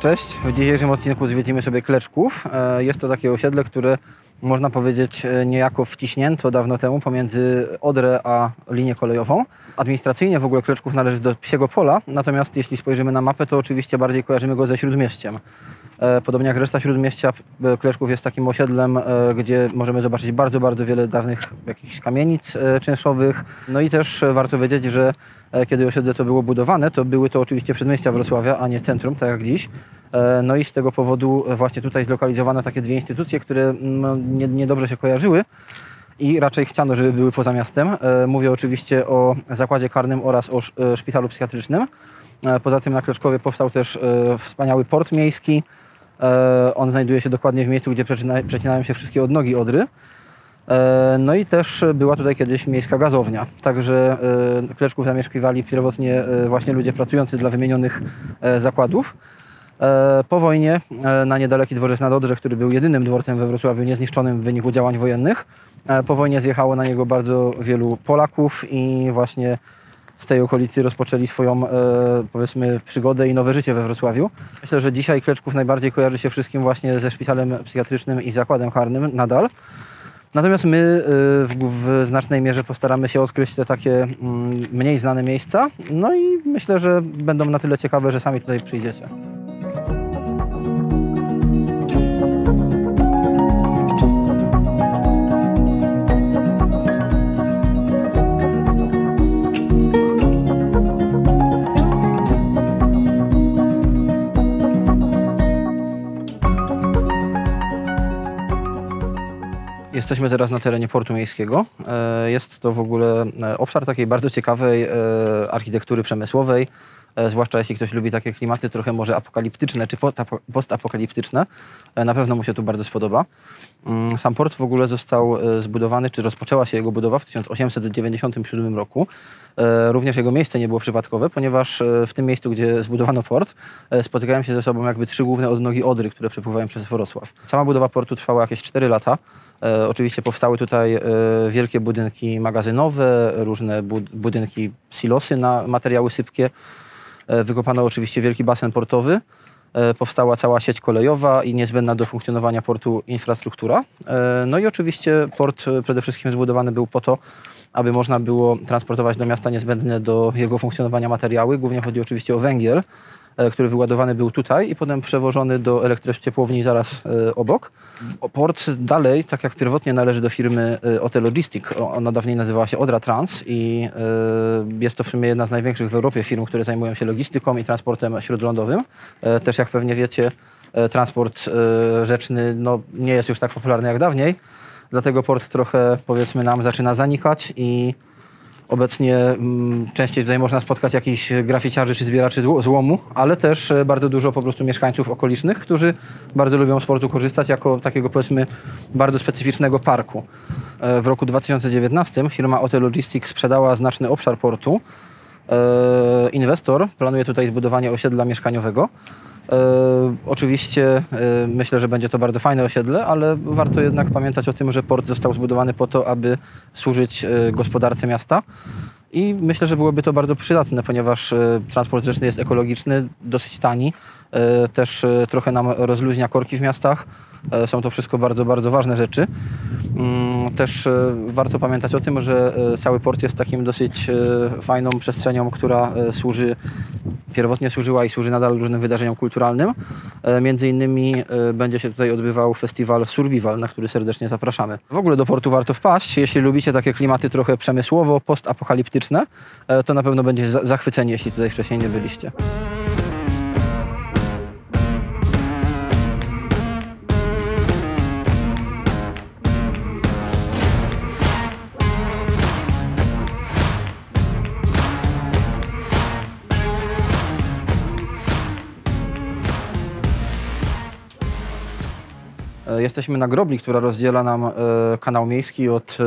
Cześć, w dzisiejszym odcinku zwiedzimy sobie Kleczków. E, Jest to takie osiedle, które można powiedzieć e, niejako wciśnięto dawno temu pomiędzy Odrę a linię kolejową. Administracyjnie w ogóle Kleczków należy do Psiego Pola, natomiast jeśli spojrzymy na mapę, to oczywiście bardziej kojarzymy go ze Śródmieściem. E, Podobnie jak reszta Śródmieścia, e, Kleszków jest takim osiedlem, e, gdzie możemy zobaczyć bardzo, bardzo wiele dawnych jakichś kamienic czynszowych. No i też warto wiedzieć, że kiedy osiedle to było budowane, to były to oczywiście przedmieścia Wrocławia, a nie centrum, tak jak dziś. No i z tego powodu właśnie tutaj zlokalizowano takie dwie instytucje, które nie- niedobrze się kojarzyły i raczej chciano, żeby były poza miastem. Mówię oczywiście o zakładzie karnym oraz o sz- szpitalu psychiatrycznym. Poza tym na Kleczkowie powstał też wspaniały port miejski. E, On znajduje się dokładnie w miejscu, gdzie przecina- przecinają się wszystkie odnogi Odry. E, No i też była tutaj kiedyś miejska gazownia. Także e, Kleczków zamieszkiwali pierwotnie właśnie ludzie pracujący dla wymienionych zakładów. Po wojnie na niedaleki dworzec nad Odrze, który był jedynym dworcem we Wrocławiu niezniszczonym w wyniku działań wojennych, po wojnie zjechało na niego bardzo wielu Polaków i właśnie z tej okolicy rozpoczęli swoją, e, powiedzmy, przygodę i nowe życie we Wrocławiu. Myślę, że dzisiaj Kleczków najbardziej kojarzy się wszystkim właśnie ze szpitalem psychiatrycznym i zakładem karnym nadal. Natomiast my y, w, w znacznej mierze postaramy się odkryć te takie mm, mniej znane miejsca. No i myślę, że będą na tyle ciekawe, że sami tutaj przyjdziecie. Jesteśmy teraz na terenie portu miejskiego. E, Jest to w ogóle e, obszar takiej bardzo ciekawej e, architektury przemysłowej, zwłaszcza jeśli ktoś lubi takie klimaty trochę może apokaliptyczne czy postapo- postapokaliptyczne. E, Na pewno mu się tu bardzo spodoba. Mm, Sam port w ogóle został e, zbudowany, czy rozpoczęła się jego budowa w 1897 roku. E, Również jego miejsce nie było przypadkowe, ponieważ e, w tym miejscu, gdzie zbudowano port, e, spotykają się ze sobą jakby trzy główne odnogi Odry, które przepływają przez Wrocław. Sama budowa portu trwała jakieś 4 lata. E, Oczywiście powstały tutaj e, wielkie budynki magazynowe, różne bud- budynki silosy na materiały sypkie. E, Wykopano oczywiście wielki basen portowy. E, Powstała cała sieć kolejowa i niezbędna do funkcjonowania portu infrastruktura. E, No i oczywiście port przede wszystkim zbudowany był po to, aby można było transportować do miasta niezbędne do jego funkcjonowania materiały. Głównie chodzi oczywiście o węgiel, który wyładowany był tutaj i potem przewożony do elektrociepłowni zaraz e, obok. Port dalej, tak jak pierwotnie należy do firmy e, OT Logistic, ona dawniej nazywała się Odra Trans i e, jest to w sumie jedna z największych w Europie firm, które zajmują się logistyką i transportem śródlądowym. E, Też jak pewnie wiecie, e, transport e, rzeczny no, nie jest już tak popularny jak dawniej, dlatego port trochę powiedzmy nam zaczyna zanikać i Obecnie mm, częściej tutaj można spotkać jakichś graficiarzy czy zbieraczy złomu, ale też e, bardzo dużo po prostu mieszkańców okolicznych, którzy bardzo lubią z portu korzystać jako takiego powiedzmy bardzo specyficznego parku. E, W roku 2019 firma OT Logistics sprzedała znaczny obszar portu. E, Inwestor planuje tutaj zbudowanie osiedla mieszkaniowego. E, Oczywiście e, myślę, że będzie to bardzo fajne osiedle, ale warto jednak pamiętać o tym, że port został zbudowany po to, aby służyć e, gospodarce miasta. I myślę, że byłoby to bardzo przydatne, ponieważ transport rzeczny jest ekologiczny, dosyć tani, też trochę nam rozluźnia korki w miastach. Są to wszystko bardzo, bardzo ważne rzeczy. Też e, warto pamiętać o tym, że e, cały port jest takim dosyć e, fajną przestrzenią, która służy, pierwotnie służyła i służy nadal różnym wydarzeniom kulturalnym. Między innymi będzie się tutaj odbywał festiwal Survival, na który serdecznie zapraszamy. W ogóle do portu warto wpaść. Jeśli lubicie takie klimaty trochę przemysłowo, postapokaliptyczne, to na pewno będziecie za- zachwyceni, jeśli tutaj wcześniej nie byliście. Jesteśmy na grobli, która rozdziela nam e, kanał miejski od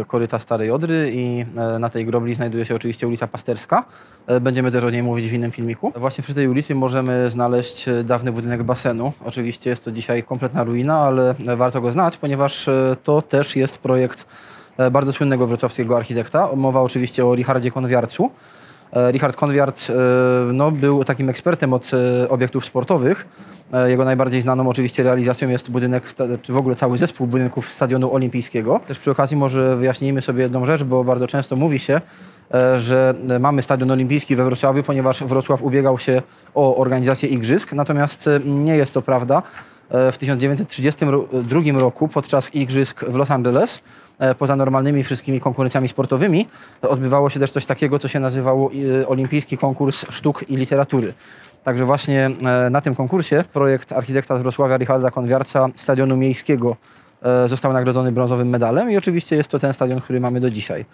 e, koryta Starej Odry i e, na tej grobli znajduje się oczywiście ulica Pasterska. E, Będziemy też o niej mówić w innym filmiku. Właśnie przy tej ulicy możemy znaleźć e, dawny budynek basenu. Oczywiście jest to dzisiaj kompletna ruina, ale e, warto go znać, ponieważ e, to też jest projekt e, bardzo słynnego wrocławskiego architekta. Mowa oczywiście o Richardzie Konwiarcu. E, Richard Konwiart e, no, był takim ekspertem od e, obiektów sportowych. Jego najbardziej znaną oczywiście realizacją jest budynek, czy w ogóle cały zespół budynków Stadionu Olimpijskiego. Też przy okazji może wyjaśnijmy sobie jedną rzecz, bo bardzo często mówi się, że mamy Stadion Olimpijski we Wrocławiu, ponieważ Wrocław ubiegał się o organizację igrzysk, natomiast nie jest to prawda. E, W 1932 roku podczas igrzysk w Los Angeles e, poza normalnymi wszystkimi konkurencjami sportowymi e, odbywało się też coś takiego, co się nazywało e, Olimpijski Konkurs Sztuk i Literatury. Także właśnie e, na tym konkursie projekt architekta z Wrocławia Richarda Konwiarca Stadionu Miejskiego e, został nagrodzony brązowym medalem i oczywiście jest to ten stadion, który mamy do dzisiaj.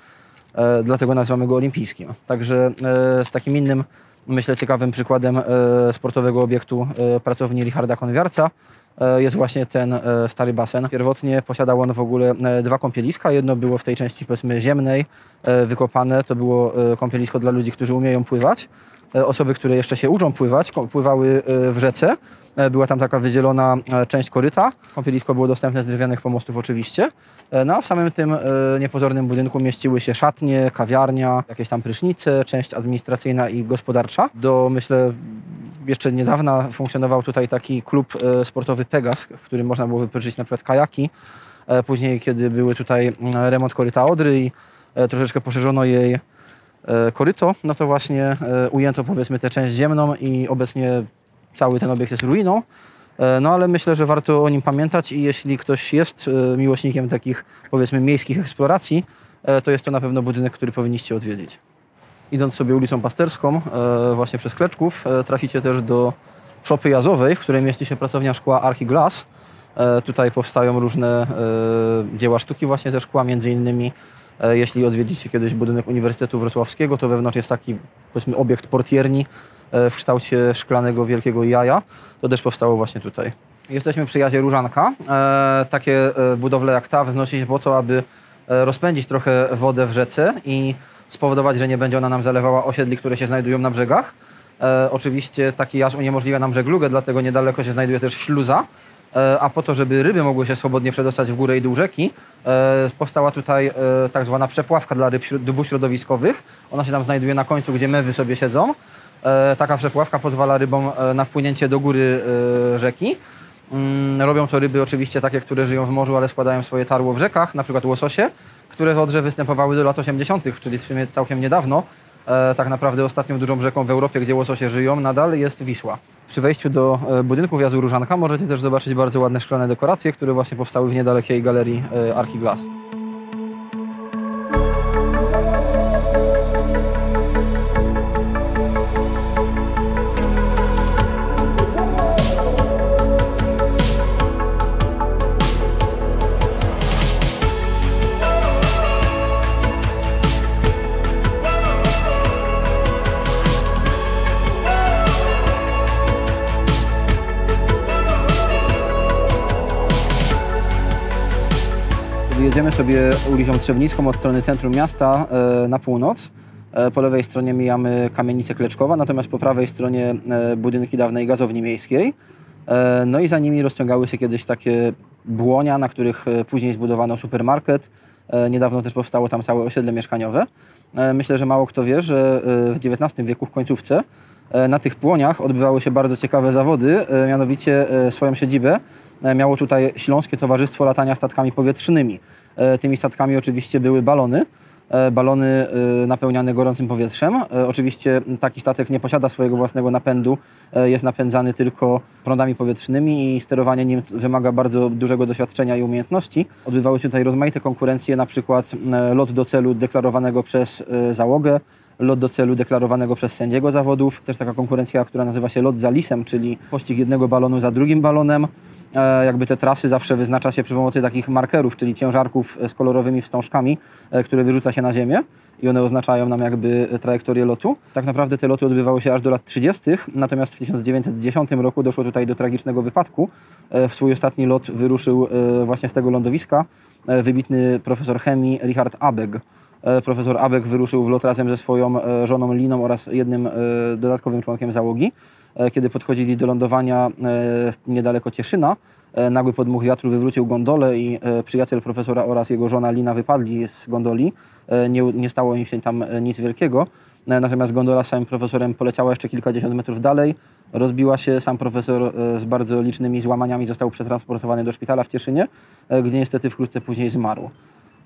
E, Dlatego nazywamy go olimpijskim. Także e, z takim innym, myślę, ciekawym przykładem e, sportowego obiektu e, pracowni Richarda Konwiarca e, jest właśnie ten e, stary basen. Pierwotnie posiadał on w ogóle e, dwa kąpieliska. Jedno było w tej części powiedzmy ziemnej, e, wykopane. To było e, kąpielisko dla ludzi, którzy umieją pływać. E, Osoby, które jeszcze się uczą pływać, pływały e, w rzece. E, Była tam taka wydzielona część koryta. Kąpielisko było dostępne z drewnianych pomostów oczywiście. No a w samym tym niepozornym budynku mieściły się szatnie, kawiarnia, jakieś tam prysznice, część administracyjna i gospodarcza. Do myślę jeszcze niedawna funkcjonował tutaj taki klub sportowy Pegas, w którym można było wypożyczyć na przykład kajaki. Później, kiedy były tutaj mm, remont koryta Odry i troszeczkę poszerzono jej koryto, no to właśnie e, ujęto powiedzmy tę część ziemną i obecnie cały ten obiekt jest ruiną. E, No ale myślę, że warto o nim pamiętać i jeśli ktoś jest e, miłośnikiem takich powiedzmy miejskich eksploracji, e, to jest to na pewno budynek, który powinniście odwiedzić. Idąc sobie ulicą Pasterską, e, właśnie przez Kleczków, e, traficie też do szopy jazowej, w której mieści się pracownia szkła Archiglas. E, Tutaj powstają różne e, dzieła sztuki właśnie ze szkła, między innymi e, jeśli odwiedzicie kiedyś budynek Uniwersytetu Wrocławskiego, to wewnątrz jest taki powiedzmy obiekt portierni e, w kształcie szklanego wielkiego jaja. To też powstało właśnie tutaj. Jesteśmy przy jazie Różanka. E, Takie e, budowle jak ta wznosi się po to, aby e, rozpędzić trochę wodę w rzece i spowodować, że nie będzie ona nam zalewała osiedli, które się znajdują na brzegach. E, oczywiście taki jaż uniemożliwia nam żeglugę, dlatego niedaleko się znajduje też śluza. E, a po to, żeby ryby mogły się swobodnie przedostać w górę i dół rzeki, e, powstała tutaj e, tak zwana przepławka dla ryb dwuśrodowiskowych. Ona się tam znajduje na końcu, gdzie mewy sobie siedzą. Taka przepławka pozwala rybom na wpłynięcie do góry rzeki. Mm, Robią to ryby oczywiście takie, które żyją w morzu, ale składają swoje tarło w rzekach, na przykład łososie, które w Odrze występowały do lat 80., czyli w sumie całkiem niedawno. E, tak naprawdę ostatnią dużą rzeką w Europie, gdzie łososie żyją, nadal jest Wisła. Przy wejściu do e, budynku wjazdu Różanka możecie też zobaczyć bardzo ładne szklane dekoracje, które właśnie powstały w niedalekiej galerii e, Jedziemy sobie ulicą Trzebnicką od strony centrum miasta e, na północ. E, Po lewej stronie mijamy kamienicę Kleczkowa, natomiast po prawej stronie e, budynki dawnej gazowni miejskiej. No i za nimi rozciągały się kiedyś takie błonia, na których e, później zbudowano supermarket. E, Niedawno też powstało tam całe osiedle mieszkaniowe. E, Myślę, że mało kto wie, że w XIX wieku w końcówce na tych płoniach odbywały się bardzo ciekawe zawody, mianowicie swoją siedzibę miało tutaj Śląskie Towarzystwo Latania Statkami Powietrznymi. Tymi statkami oczywiście były balony, balony e, napełniane gorącym powietrzem. E, Oczywiście taki statek nie posiada swojego własnego napędu, e, jest napędzany tylko prądami powietrznymi i sterowanie nim wymaga bardzo dużego doświadczenia i umiejętności. Odbywały się tutaj rozmaite konkurencje, na przykład e, lot do celu deklarowanego przez e, załogę, lot do celu deklarowanego przez sędziego zawodów. Też taka konkurencja, która nazywa się lot za lisem, czyli pościg jednego balonu za drugim balonem. E, Jakby te trasy zawsze wyznacza się przy pomocy takich markerów, czyli ciężarków z kolorowymi wstążkami, e, które wyrzuca się na ziemię i one oznaczają nam jakby trajektorię lotu. Tak naprawdę te loty odbywały się aż do lat 30., natomiast w 1910 roku doszło tutaj do tragicznego wypadku. E, W swój ostatni lot wyruszył e, właśnie z tego lądowiska e, wybitny profesor chemii Richard Abeg. E, Profesor Abek wyruszył w lot razem ze swoją e, żoną Liną oraz jednym e, dodatkowym członkiem załogi. Kiedy podchodzili do lądowania niedaleko Cieszyna, nagły podmuch wiatru wywrócił gondolę i przyjaciel profesora oraz jego żona Lina wypadli z gondoli. Nie, nie stało im się tam nic wielkiego. Natomiast gondola z samym profesorem poleciała jeszcze kilkadziesiąt metrów dalej, rozbiła się. Sam profesor z bardzo licznymi złamaniami został przetransportowany do szpitala w Cieszynie, gdzie niestety wkrótce później zmarł.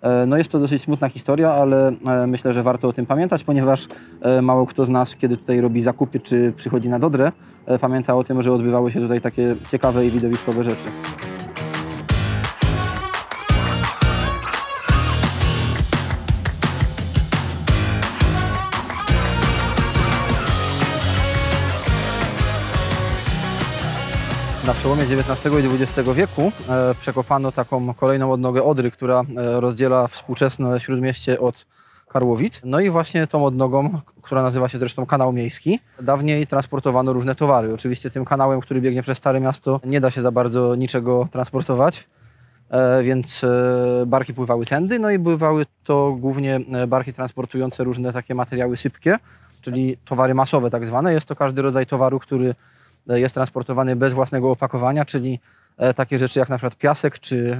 E, No jest to dosyć smutna historia, ale e, myślę, że warto o tym pamiętać, ponieważ e, mało kto z nas, kiedy tutaj robi zakupy czy przychodzi na Dodrę, pamięta o tym, że odbywały się tutaj takie ciekawe i widowiskowe rzeczy. Na przełomie XIX i XX wieku e, przekopano taką kolejną odnogę Odry, która e, rozdziela współczesne śródmieście od Karłowic. No i właśnie tą odnogą, która nazywa się zresztą kanał miejski, dawniej transportowano różne towary. Oczywiście tym kanałem, który biegnie przez Stare Miasto, nie da się za bardzo niczego transportować, e, więc barki pływały tędy, no i bywały to głównie barki transportujące różne takie materiały sypkie, czyli towary masowe tak zwane. Jest to każdy rodzaj towaru, który jest transportowany bez własnego opakowania, czyli e, takie rzeczy jak na przykład piasek, czy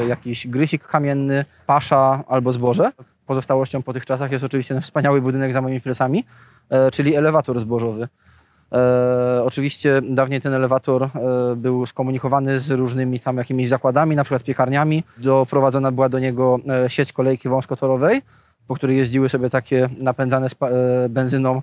e, jakiś grysik kamienny, pasza albo zboże. Pozostałością po tych czasach jest oczywiście ten wspaniały budynek za moimi plecami, e, czyli elewator zbożowy. E, oczywiście dawniej ten elewator e, był skomunikowany z różnymi tam jakimiś zakładami, na przykład piekarniami. Doprowadzona była do niego e, sieć kolejki wąskotorowej, po której jeździły sobie takie napędzane e, benzyną e,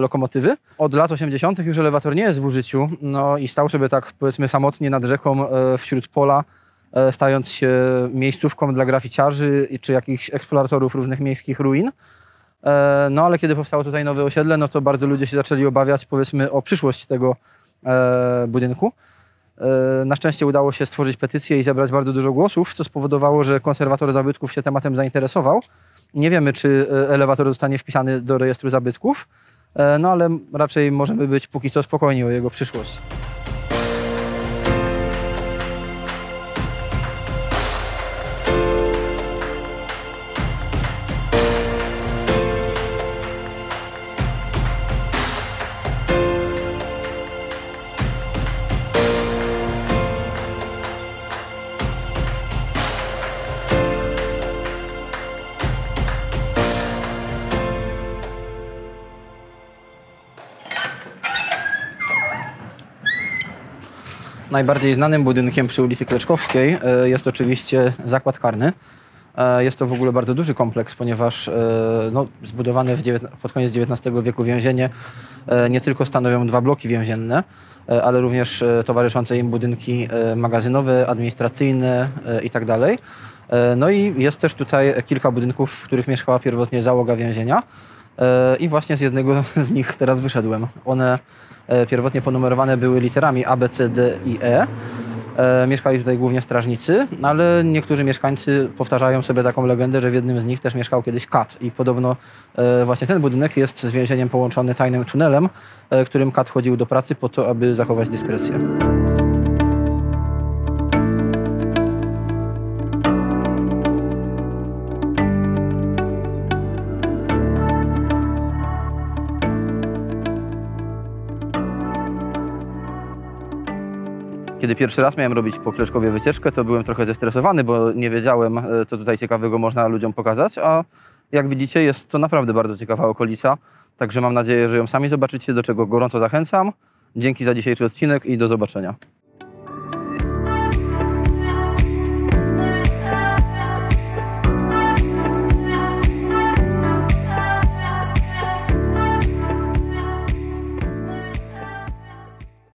lokomotywy. Od lat 80. już elewator nie jest w użyciu, no i stał sobie tak powiedzmy samotnie nad rzeką e, wśród pola, e, stając się miejscówką dla graficiarzy czy jakichś eksploratorów różnych miejskich ruin. E, No ale kiedy powstało tutaj nowe osiedle, no to bardzo ludzie się zaczęli obawiać powiedzmy o przyszłość tego e, budynku. E, Na szczęście udało się stworzyć petycję i zebrać bardzo dużo głosów, co spowodowało, że konserwator zabytków się tematem zainteresował. Nie wiemy, czy e, elewator zostanie wpisany do rejestru zabytków, e, no ale raczej możemy być póki co spokojni o jego przyszłość. Najbardziej znanym budynkiem przy ulicy Kleczkowskiej e, jest oczywiście zakład karny. E, Jest to w ogóle bardzo duży kompleks, ponieważ e, no, zbudowane pod koniec XIX wieku więzienie nie tylko stanowią dwa bloki więzienne, ale również towarzyszące im budynki magazynowe, administracyjne itd. E, No i jest też tutaj kilka budynków, w których mieszkała pierwotnie załoga więzienia. E, I właśnie z jednego z nich teraz wyszedłem. One e, pierwotnie ponumerowane były literami A, B, C, D i E. E, Mieszkali tutaj głównie strażnicy, ale niektórzy mieszkańcy powtarzają sobie taką legendę, że w jednym z nich też mieszkał kiedyś kat. I podobno właśnie ten budynek jest z więzieniem połączony tajnym tunelem, którym kat chodził do pracy po to, aby zachować dyskrecję. Kiedy pierwszy raz miałem robić po Kleszkowie wycieczkę, to byłem trochę zestresowany, bo nie wiedziałem, e, co tutaj ciekawego można ludziom pokazać, a jak widzicie, jest to naprawdę bardzo ciekawa okolica. Także mam nadzieję, że ją sami zobaczycie, do czego gorąco zachęcam. Dzięki za dzisiejszy odcinek i do zobaczenia.